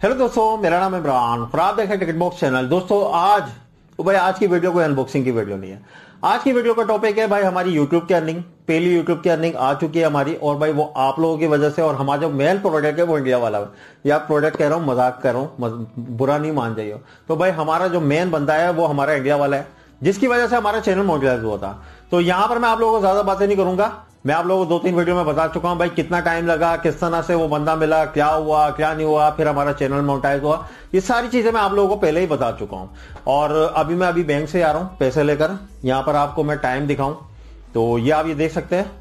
Hello दोस्तों, मेरा नाम इमरान। और आप देखें टिकट बॉक्स चैनल। दोस्तों, आज, भाई, आज की वीडियो कोई अनबॉक्सिंग की वीडियो नहीं है। आज की वीडियो का टॉपिक है, भाई, हमारी यूट्यूब की अर्निंग पहली यूट्यूब की अर्निंग आ चुकी है हमारी, और भाई, वो आप लोगों की वजह से, और हमारा जो मेन प्रोडक्ट है, वो इंडिया वाला है। या प्रोडक्ट कह रहा हूँ, मज़ाक कर रहा हूँ बुरा नहीं मान जाइए तो भाई, हमारा जो मेन बंदा है, वो हमारा इंडिया वाला है, जिसकी वजह से हमारा चैनल मोटिलाइज हुआ था। तो यहाँ पर मैं आप लोगों को ज़्यादा बातें नहीं करूँगा। मैं आप लोगों को दो तीन वीडियो में बता चुका हूँ, भाई, कितना टाइम लगा, किस तरह से वो बंदा मिला, क्या हुआ, क्या नहीं हुआ, फिर हमारा चैनल मोटाइज हुआ। ये सारी चीज़ें मैं आप लोगों को पहले ही बता चुका हूँ। और अभी मैं अभी बैंक से आ रहा हूँ, पैसे लेकर। यहाँ पर आपको मैं टाइम दिखाऊँ। तो ये आप ये देख सकते हैं।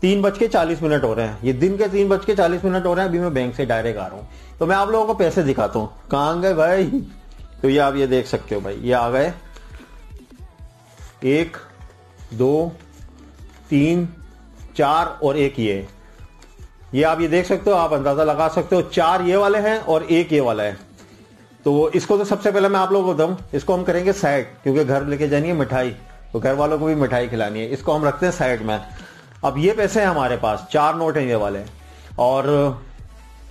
तीन बज के चालीस मिनट हो रहे हैं। ये दिन के तीन बज के चालीस मिनट हो रहे हैं, अभी मैं बैंक से डायरेक्ट आ रहा हूँ। तो मैं आप लोगों को पैसे दिखाता हूँ। कहाँ गए भाई? तो ये आप ये देख सकते हो भाई। ये आ गए। एक, दो तीन, चार और एक ये। ये आप ये देख सकते हो, आप अंदाज़ा लगा सकते हो, चार ये वाले हैं और एक ये वाला है। तो इसको तो सबसे पहले मैं आप लोगों को बताऊँ, इसको हम करेंगे साइड क्योंकि घर लेके जानी है मिठाई तो घर वालों को भी मिठाई खिलानी है। इसको हम रखते हैं साइड में। अब ये पैसे हैं हमारे पास, चार नोट हैं ये वाले। और,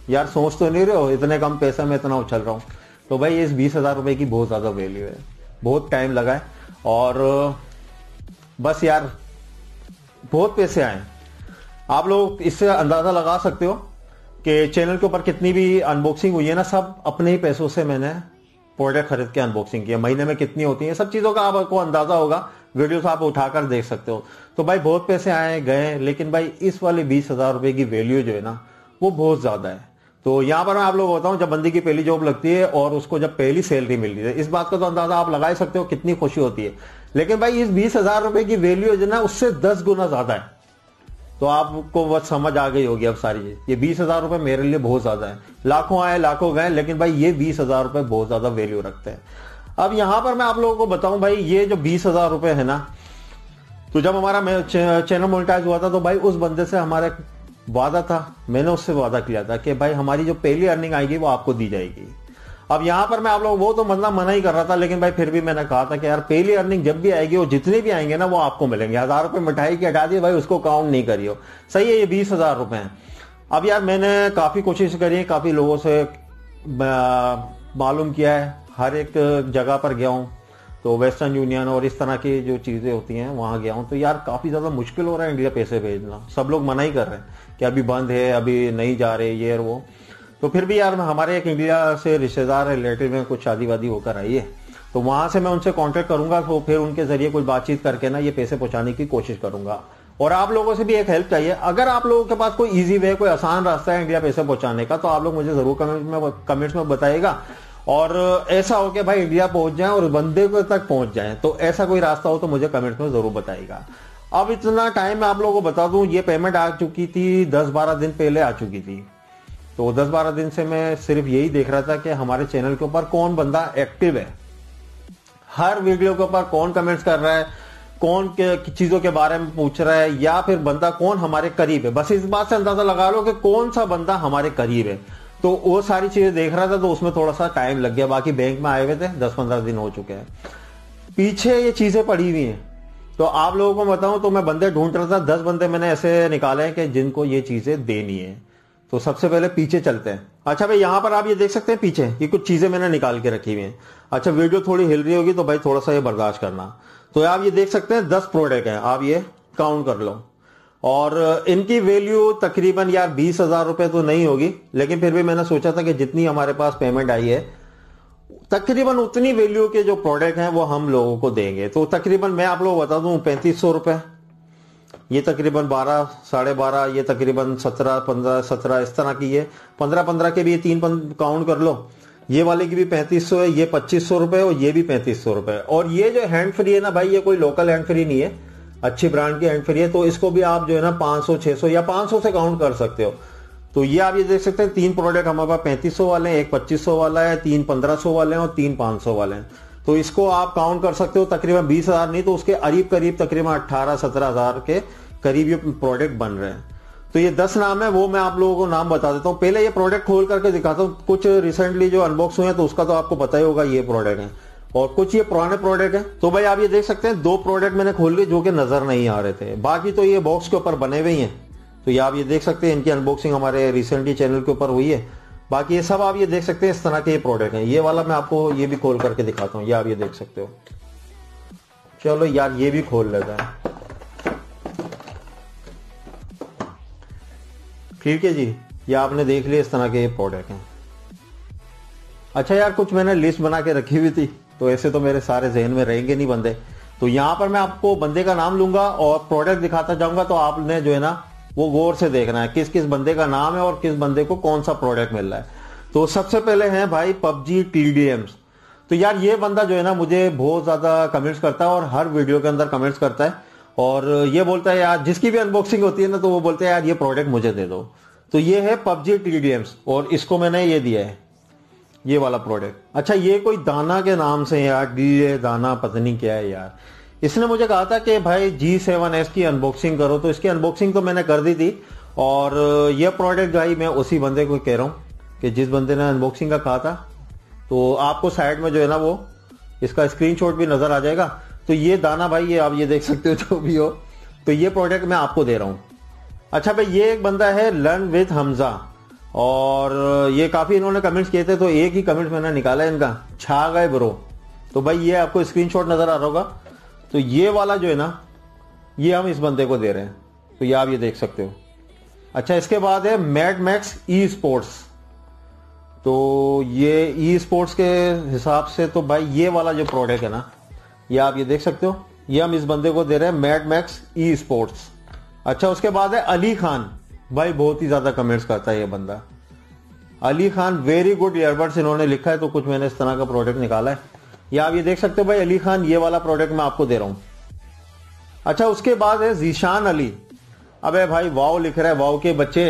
यार सोच तो नहीं रहे हो, इतने कम पैसे में इतना उछल रहा हूँ। तो भाई इस बीस हज़ार रुपए की बहुत ज़्यादा वैल्यू है। बहुत टाइम लगा है। और, बस यार बहुत पैसे आए। आप लोग इससे अंदाज़ा लगा सकते हो कि चैनल के ऊपर कितनी भी अनबॉक्सिंग हुई है ना, सब अपने ही पैसों से मैंने प्रोडक्ट खरीद के अनबॉक्सिंग किया। महीने में कितनी होती है, सब चीज़ों का आपको अंदाज़ा होगा। वीडियोस आप उठाकर देख सकते हो। तो भाई बहुत पैसे आए, गए, लेकिन भाई इस वाले बीस हज़ार रुपए की वैल्यू जो है ना, वो बहुत ज़्यादा है। तो यहाँ पर मैं आप लोग बताऊँ, जब बंदी की पहली जॉब लगती है और उसको जब पहली सैलरी मिलती है, इस बात का तो अंदाज़ा आप लगा ही सकते हो कितनी खुशी होती है। लेकिन भाई, इस बीस हज़ार रुपए की वैल्यू जो ना, उससे दस गुना ज़्यादा है। तो आपको बस समझ आ गई होगी अब सारी चीज़। ये बीस हज़ार रुपए मेरे लिए बहुत ज़्यादा है। लाखों आए, लाखों गए, लेकिन भाई, ये बीस हज़ार रुपए बहुत ज़्यादा वैल्यू रखते हैं। अब यहाँ पर मैं आप लोगों को बताऊँ भाई, ये जो बीस हज़ार रुपए है ना तो जब हमारा चैनल मोनिटाइज हुआ था तो भाई, उस बंदे से हमारा वादा था। मैंने उससे वादा किया था कि भाई, हमारी जो पहली अर्निंग आएगी, वो आपको दी जाएगी। अब यहाँ पर मैं आप लोग वो तो मतलब मना ही कर रहा था, लेकिन भाई फिर भी मैंने कहा था कि यार, पहली अर्निंग जब भी आएगी, वो जितने भी आएँगे ना, वो आपको मिलेंगे। हज़ार रुपए मिठाई की हटा दिए, भाई उसको काउंट नहीं करियो। सही है, ये बीस हज़ार रुपए है। अब यार, मैंने काफ़ी कोशिश करी है, काफ़ी लोगों से मालूम किया है। हर एक जगह पर गया हूँ तो वेस्टर्न यूनियन और इस तरह की जो चीज़ें होती हैं, वहाँ गया हूँ। तो यार, काफ़ी ज़्यादा मुश्किल हो रहा है इंडिया पैसे भेजना। सब लोग मना ही कर रहे हैं कि अभी बंद है, अभी नहीं जा रहे, ये और वो। तो फिर भी यार हमारे एक इंडिया से रिश्तेदार रिलेटिव में कुछ शादी वादी होकर आई है। तो वहाँ से मैं उनसे कांटेक्ट करूँगा तो फिर उनके ज़रिए कुछ बातचीत करके ना ये पैसे पहुँचाने की कोशिश करूँगा। और आप लोगों से भी एक हेल्प चाहिए। अगर आप लोगों के पास कोई इजी वे कोई आसान रास्ता है इंडिया पैसे पहुँचाने का तो आप लोग मुझे ज़रूर कमेंट में कमेंट्स में बताएगा और ऐसा हो कि भाई इंडिया पहुँच जाए और बंदे तक पहुँच जाए तो ऐसा कोई रास्ता हो तो मुझे कमेंट्स में ज़रूर बताएगा अब इतना टाइम मैं आप लोगों को बता दूँ, ये पेमेंट आ चुकी थी, दस बारह दिन पहले आ चुकी थी। तो दस बारह दिन से मैं सिर्फ़ यही देख रहा था कि हमारे चैनल के ऊपर कौन बंदा एक्टिव है। हर वीडियो के ऊपर कौन कमेंट्स कर रहा है, कौन के चीज़ों के बारे में पूछ रहा है, या फिर बंदा कौन हमारे करीब है। बस इस बात से अंदाज़ा लगा लो कि कौन सा बंदा हमारे करीब है। तो वो सारी चीज़ें देख रहा था तो उसमें थोड़ा सा टाइम लग गया। बाकी बैंक में आए हुए थे दस पंद्रह दिन हो चुके हैं। पीछे ये चीज़ें पड़ी हुई हैं। तो आप लोगों को बताऊँ तो मैं बंदे ढूंढ रहा था, दस बंदे मैंने ऐसे निकाले हैं कि जिनको ये चीज़ें देनी है। तो सबसे पहले पीछे चलते हैं। अच्छा भाई, यहाँ पर आप ये देख सकते हैं पीछे, ये कुछ चीज़ें मैंने निकाल के रखी हुई हैं। अच्छा वीडियो थोड़ी हिल रही होगी तो भाई थोड़ा सा ये बर्दाश्त करना। तो आप ये देख सकते हैं, दस प्रोडक्ट हैं, आप ये काउंट कर लो। और इनकी वैल्यू तकरीबन यार बीस हज़ार रुपए तो नहीं होगी, लेकिन फिर भी मैंने सोचा था कि जितनी हमारे पास पेमेंट आई है, तकरीबन उतनी वैल्यू के जो प्रोडक्ट हैं वो हम लोगों को देंगे। तो तकरीबन मैं आप लोग बता दूँ, पैंतीस सौ रुपए। ये तकरीबन बारह, साढ़े बारह, ये तकरीबन सत्रह, पंद्रह, सत्रह, इस तरह की है पंद्रह पंद्रह के भी ये तीन काउंट कर लो। ये वाले की भी पैंतीस सौ है, ये पच्चीस सौ रुपए और ये भी पैंतीस सौ रुपए। और ये जो हैंड फ्री है ना भाई, ये कोई लोकल हैंड फ्री नहीं है। अच्छी ब्रांड की हैंड फ्री है तो इसको भी आप जो है ना पाँच सौ, छह सौ या पाँच सौ से काउंट कर सकते हो। तो ये आप ये देख सकते हैं, तीन प्रोडक्ट हमारे पास पैंतीस सौ वाले हैं, एक पच्चीस सौ वाला है, तीन पंद्रह सौ वाले हैं और तीन पाँच सौ वाले हैं। तो इसको आप काउंट कर सकते हो, तकरीबन बीस हज़ार नहीं तो उसके करीब करीब तकरीबन अट्ठारह, सत्रह हज़ार के करीब ये प्रोडक्ट बन रहे हैं। तो ये दस नाम है, वो मैं आप लोगों को नाम बता देता हूँ। पहले ये प्रोडक्ट खोल करके दिखाता हूँ। कुछ रिसेंटली जो अनबॉक्स हुए हैं तो उसका तो आपको पता ही होगा ये प्रोडक्ट है। और कुछ ये पुराने प्रोडक्ट है। तो भाई आप ये देख सकते हैं, दो प्रोडक्ट मैंने खोल लिए जो कि नज़र नहीं आ रहे थे। बाकी तो ये बॉक्स के ऊपर बने हुए हैं तो ये आप ये देख सकते हैं, इनकी अनबॉक्सिंग हमारे रिसेंटली चैनल के ऊपर हुई है। बाकी ये सब आप ये देख सकते हैं, इस तरह के ये प्रोडक्ट हैं। ये वाला मैं आपको ये भी खोल करके दिखाता हूँ। ये आप ये देख सकते हो। चलो यार, ये भी खोल लेता हैं। ठीक है जी? ये आपने देख लिया इस तरह के प्रोडक्ट हैं अच्छा यार, कुछ मैंने लिस्ट बना के रखी हुई थी तो ऐसे तो मेरे सारे जहन में रहेंगे नहीं बंदे। तो यहाँ पर मैं आपको बंदे का नाम लूँगा और प्रोडक्ट दिखाता जाऊँगा तो आपने जो है ना, वो गौर से देखना है किस किस बंदे का नाम है और किस बंदे को कौन सा प्रोडक्ट मिल रहा है। तो सबसे पहले है भाई पबजी टीडीएम्स तो यार ये बंदा जो है ना, मुझे बहुत ज़्यादा कमेंट्स करता है और हर वीडियो के अंदर कमेंट्स करता है। और ये बोलता है, यार, जिसकी भी अनबॉक्सिंग होती है ना तो वो बोलते हैं, यार, ये प्रोडक्ट मुझे दे दो। तो ये है पबजी टीडीएम्स और इसको मैंने ये दिया है, ये वाला प्रोडक्ट अच्छा ये कोई दाना के नाम से यार डी दाना, पता नहीं क्या है यार। इसने मुझे कहा था कि, भाई जी सेवन एस की अनबॉक्सिंग करो। तो इसकी अनबॉक्सिंग तो मैंने कर दी थी, और ये प्रोडक्ट भाई, मैं उसी बंदे को कह रहा हूँ कि जिस बंदे ने अनबॉक्सिंग का कहा था तो आपको साइड में जो है ना वो, इसका स्क्रीनशॉट भी नज़र आ जाएगा। तो ये दाना भाई, ये आप ये देख सकते हो जो भी हो। तो ये प्रोडक्ट मैं आपको दे रहा हूँ। अच्छा भाई, ये एक बंदा है लर्न विथ हमजा और ये काफ़ी इन्होंने कमेंट्स किए थे तो एक ही कमेंट मैंने निकाला है इनका। छा गए ब्रो तो भाई, ये आपको स्क्रीनशॉट नज़र आ रहा होगा। तो ये वाला जो है ना, ये हम इस बंदे को दे रहे हैं। तो ये आप ये देख सकते हो। अच्छा इसके बाद है मैड मैक्स ई स्पोर्ट्स तो ये ई स्पोर्ट्स के हिसाब से तो भाई, ये वाला जो प्रोडक्ट है ना ये आप ये देख सकते हो, ये हम इस बंदे को दे रहे हैं मैड मैक्स ई स्पोर्ट्स अच्छा उसके बाद है अली खान। भाई, बहुत ही ज़्यादा कमेंट्स करता है ये बंदा। Ali Khan very good earbuds इन्होंने लिखा है तो कुछ मैंने इस तरह का प्रोडक्ट निकाला है। या आप ये देख सकते हो भाई, अली खान, ये वाला प्रोडक्ट मैं आपको दे रहा हूँ। अच्छा उसके बाद है जीशान अली। अबे भाई, वाओ लिख रहा है, वाओ के बच्चे।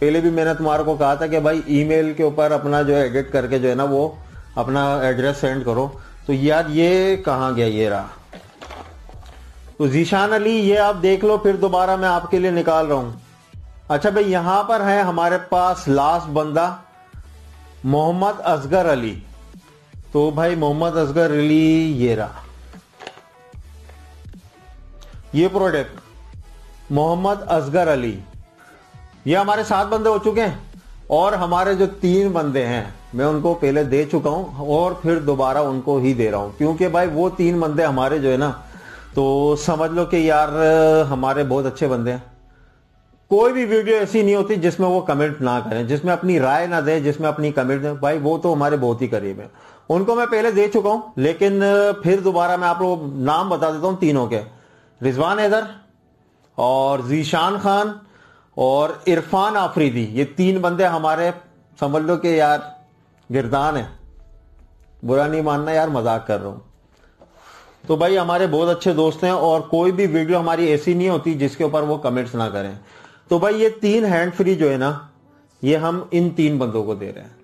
पहले भी मैंने तुम्हारे को कहा था कि भाई ईमेल के ऊपर अपना जो है एडिट करके जो है ना वो अपना एड्रेस सेंड करो। तो यार ये कहा गया ये रहा? तो जीशान अली, ये आप देख लो, फिर दोबारा मैं आपके लिए निकाल रहा हूँ। अच्छा भाई, यहाँ पर है हमारे पास लास्ट बंदा, मोहम्मद असगर अली। तो भाई, मोहम्मद असगर अली, ये रहा। ये प्रोडक्ट, मोहम्मद असगर अली। ये हमारे सात बंदे हो चुके हैं, और हमारे जो तीन बंदे हैं मैं उनको पहले दे चुका हूँ और फिर दोबारा उनको ही दे रहा हूँ। क्योंकि भाई वो तीन बंदे हमारे जो है ना तो समझ लो कि यार, हमारे बहुत अच्छे बंदे हैं। कोई भी वीडियो ऐसी नहीं होती जिसमें वो कमेंट ना करें, जिसमें अपनी राय ना दें, जिसमें अपनी कमेंट दें। भाई, वो तो हमारे बहुत ही करीब है। उनको मैं पहले दे चुका हूँ, लेकिन फिर दोबारा मैं आप लोग नाम बता देता हूँ तीनों के। रिजवान हैदर और जीशान खान और इरफान आफरीदी। ये तीन बंदे हमारे, समझ लो कि यार गिरदान है। बुरा नहीं मानना यार, मज़ाक कर रहा हूँ। तो भाई, हमारे बहुत अच्छे दोस्त हैं और कोई भी वीडियो हमारी ऐसी नहीं होती जिसके ऊपर वो कमेंट्स ना करें। तो भाई, ये तीन हैंड फ्री जो है ना, ये हम इन तीन बंदों को दे रहे हैं।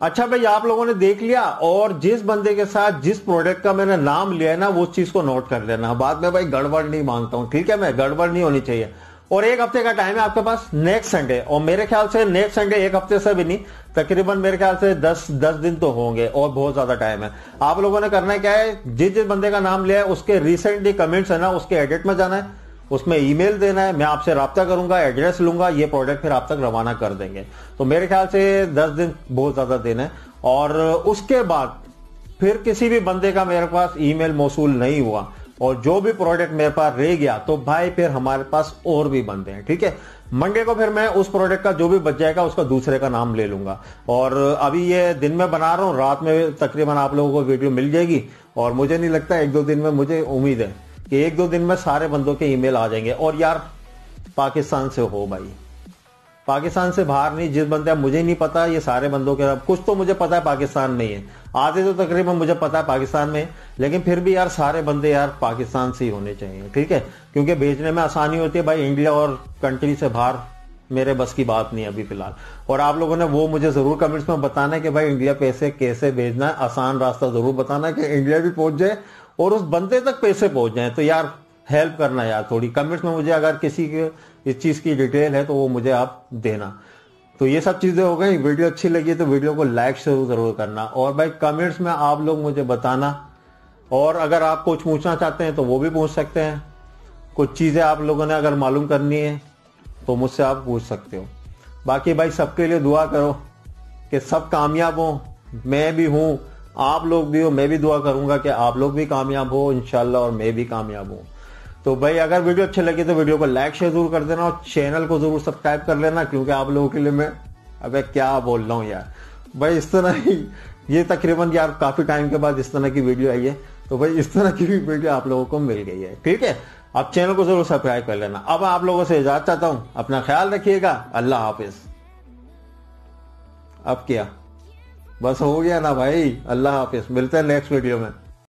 अच्छा भाई, आप लोगों ने देख लिया और जिस बंदे के साथ, जिस प्रोडक्ट का मैंने नाम लिया है ना, वो चीज़ को नोट कर लेना। बाद में भाई, गड़बड़ नहीं माँगता हूँ। ठीक है, मैं गड़बड़ नहीं होनी चाहिए। और एक हफ़्ते का टाइम है आपके पास नेक्स्ट संडे और मेरे ख्याल से नेक्स्ट संडे एक हफ़्ते से भी नहीं, तकरीबन मेरे ख्याल से दस दस दिन तो होंगे और बहुत ज़्यादा टाइम है। आप लोगों ने करना है क्या है? जिस जिस बंदे का नाम लिया है, उसके रिसेंटली कमेंट्स है ना, उसके एडिट में जाना है, उसमें ईमेल देना है, मैं आपसे रब्ता करूँगा एड्रेस लूँगा, ये प्रोडक्ट फिर आप तक रवाना कर देंगे। तो मेरे ख्याल से दस दिन बहुत ज़्यादा दिन है। और उसके बाद फिर किसी भी बंदे का मेरे पास ईमेल मौसू नहीं हुआ। और जो भी प्रोडक्ट मेरे पास रह गया तो भाई फिर हमारे पास और भी बंदे हैं, ठीक है? मंडे को फिर मैं उस प्रोडक्ट का जो भी बच जाएगा, उसका दूसरे का नाम ले लूँगा। और अभी ये दिन में बना रहा हूँ, रात में तकरीबन आप लोगों को वीडियो मिल जाएगी। और मुझे नहीं लगता एक दो दिन में मुझे उम्मीद है कि एक दो दिन में सारे बंदों के ईमेल आ जाएँगे। और यार, पाकिस्तान से हो भाई। पाकिस्तान से बाहर नहीं, जिस बंदे मुझे नहीं पता ये सारे बंदों के कुछ तो मुझे पता है पाकिस्तान में ही है। आधे तो तकरीबन मुझे पता है पाकिस्तान में, लेकिन फिर भी यार सारे बंदे यार पाकिस्तान से ही होने चाहिए, ठीक है? क्योंकि भेजने में आसानी होती है, भाई इंडिया और कंट्री से बाहर मेरे बस की बात नहीं अभी फ़िलहाल। और आप लोगों ने वो मुझे ज़रूर कमेंट्स में बताना है कि भाई इंडिया पैसे कैसे भेजना है, आसान रास्ता ज़रूर बताना है कि इंडिया भी पहुँच जाए और उस बंदे तक पैसे पहुँच जाए। तो यार हेल्प करना यार थोड़ी। कमेंट्स में मुझे अगर किसी के, इस चीज़ की डिटेल है तो वो मुझे आप देना। तो ये सब चीज़ें हो गई। वीडियो अच्छी लगी तो वीडियो को लाइक ज़रूर करना। और भाई कमेंट्स में आप लोग मुझे बताना। और अगर आप कुछ पूछना चाहते हैं तो वो भी पूछ सकते हैं। कुछ चीज़ें आप लोगों ने अगर मालूम करनी है तो मुझसे आप पूछ सकते हो। बाकी भाई, सबके लिए दुआ करो कि सब कामयाब हो। मैं भी हूँ, आप लोग भी हो, मैं भी दुआ करूँगा कि आप लोग भी कामयाब हो इनशाला और मैं भी कामयाब हूँ। तो भाई, अगर वीडियो अच्छी लगी तो वीडियो को लाइक शेयर ज़रूर कर देना और चैनल को ज़रूर सब्सक्राइब कर लेना, क्योंकि आप लोगों के लिए मैं अबे क्या बोल रहा हूँ यार। भाई, इस तरह ही ये तकरीबन यार काफ़ी टाइम के बाद इस तरह की वीडियो आई है। तो भाई, इस तरह की भी वीडियो आप लोगों को मिल गई है। ठीक है? आप चैनल को ज़रूर सब्सक्राइब कर लेना। अब आप लोगों से इजाज़त चाहता हूँ। अपना ख्याल रखिएगा। अल्लाह हाफिज। अब क्या? बस हो गया ना भाई। अल्लाह हाफिज। मिलते हैं नेक्स्ट वीडियो में।